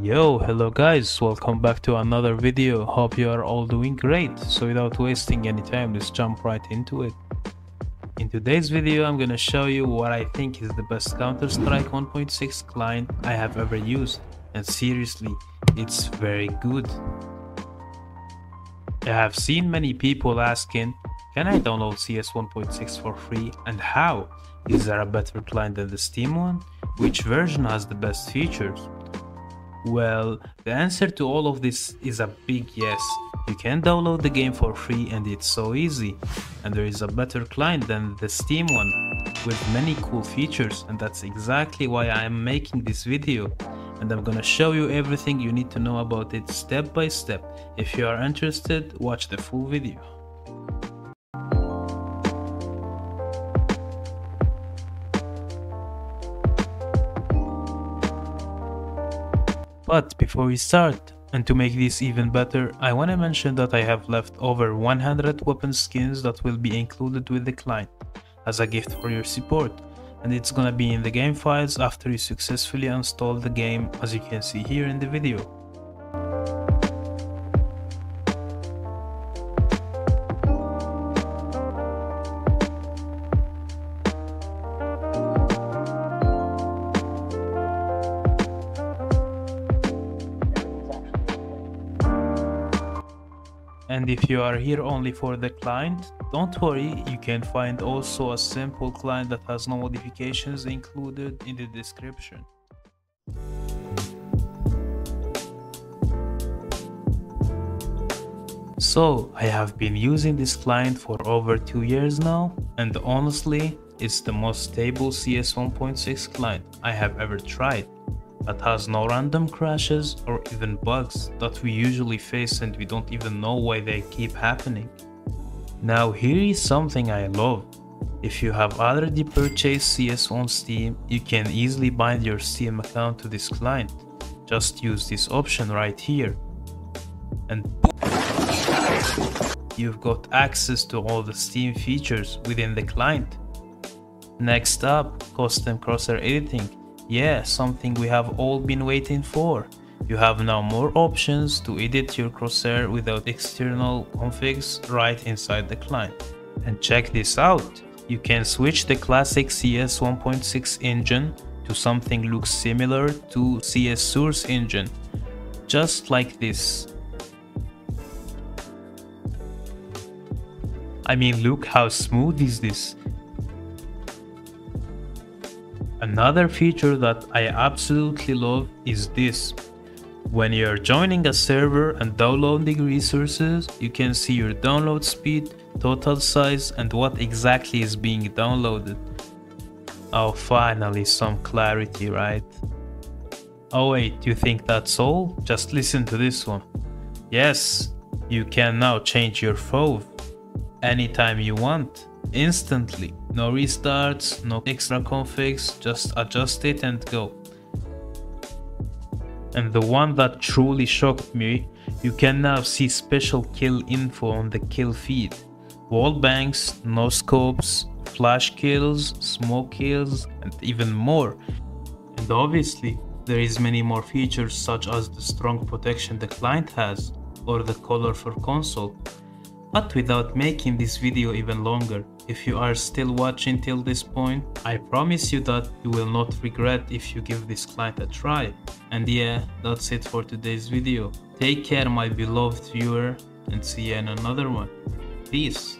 Yo, hello guys, welcome back to another video. Hope you are all doing great. So without wasting any time, let's jump right into it. In today's video, I'm gonna show you what I think is the best Counter-Strike 1.6 client I have ever used. And seriously, it's very good. I have seen many people asking, can I download CS 1.6 for free and how? Is there a better client than the Steam one? Which version has the best features? Well, the answer to all of this is a big yes. You can download the game for free and it's so easy. And there is a better client than the Steam one with many cool features and that's exactly why I am making this video. And I'm gonna show you everything you need to know about it step by step. If you are interested, watch the full video. But before we start, and to make this even better, I wanna mention that I have left over 100 weapon skins that will be included with the client as a gift for your support and it's gonna be in the game files after you successfully install the game as you can see here in the video. And if you are here only for the client, don't worry, you can find also a simple client that has no modifications included in the description. So, I have been using this client for over 2 years now, and honestly, it's the most stable CS 1.6 client I have ever tried that has no random crashes or even bugs that we usually face and we don't even know why they keep happening. Now here is something I love. If you have already purchased CS on Steam, you can easily bind your Steam account to this client. Just use this option right here. And you've got access to all the Steam features within the client. Next up, custom crosshair editing. Yeah, something we have all been waiting for. You have now more options to edit your crosshair without external configs right inside the client. And check this out, you can switch the classic CS 1.6 engine to something looks similar to CS Source engine, just like this. I mean look how smooth is this, Another feature that I absolutely love is this. When you're joining a server and downloading resources, you can see your download speed, total size and what exactly is being downloaded. Oh finally some clarity, right? Oh wait, you think that's all? Just listen to this one. Yes, you can now change your FOV anytime you want instantly. No restarts, no extra configs, just adjust it and go. And the one that truly shocked me, you can now see special kill info on the kill feed. Wall bangs, no scopes, flash kills, smoke kills, and even more. And obviously, there is many more features such as the strong protection the client has, or the color for console. But without making this video even longer, if you are still watching till this point, I promise you that you will not regret if you give this client a try. And yeah, that's it for today's video. Take care my beloved viewer and see you in another one. Peace.